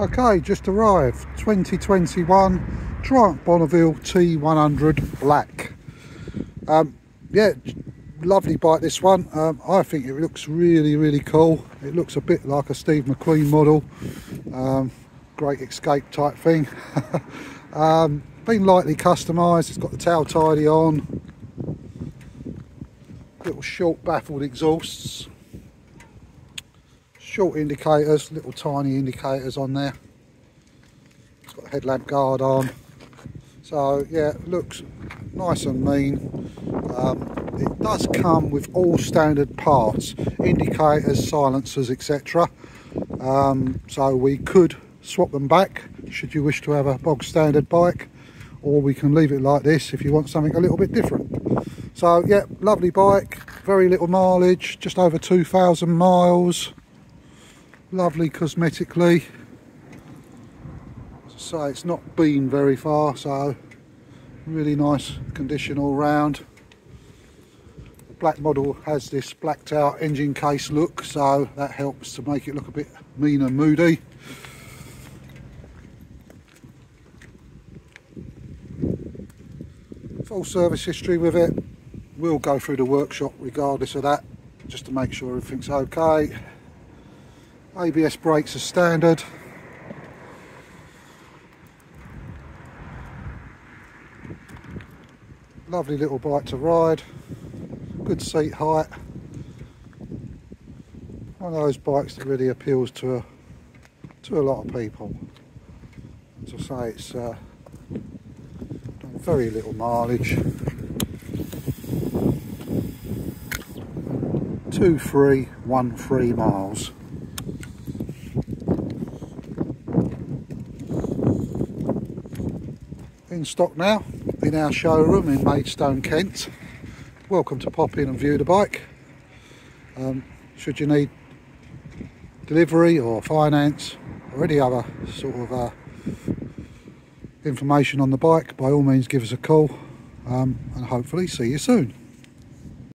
Okay, just arrived. 2021 Triumph Bonneville T100 Black. Um, yeah, lovely bike this one. Um, I think it looks really, really cool. It looks a bit like a Steve McQueen model. Um, great escape type thing. um, been lightly customised. It's got the tail tidy on. Little short baffled exhausts short indicators, little tiny indicators on there. It's got a headlamp guard on. So yeah, looks nice and mean. Um, it does come with all standard parts, indicators, silencers, etc. Um, so we could swap them back should you wish to have a bog standard bike or we can leave it like this if you want something a little bit different. So yeah, lovely bike, very little mileage, just over 2,000 miles lovely cosmetically. So it's not been very far so really nice condition all round. The black model has this blacked out engine case look so that helps to make it look a bit mean and moody. Full service history with it. We'll go through the workshop regardless of that just to make sure everything's okay ABS brakes are standard. Lovely little bike to ride. Good seat height. One of those bikes that really appeals to a, to a lot of people. As I say, it's uh, very little mileage. Two free, one free miles. In stock now in our showroom in Maidstone, Kent. Welcome to pop in and view the bike. Um, should you need delivery or finance or any other sort of uh, information on the bike, by all means give us a call um, and hopefully see you soon.